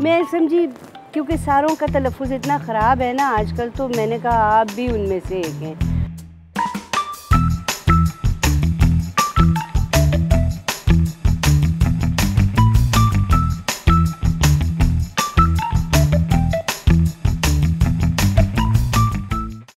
मैं समझी क्योंकि सारों का तलफ़ इतना ख़राब है ना, आजकल तो मैंने कहा आप भी उनमें से एक हैं।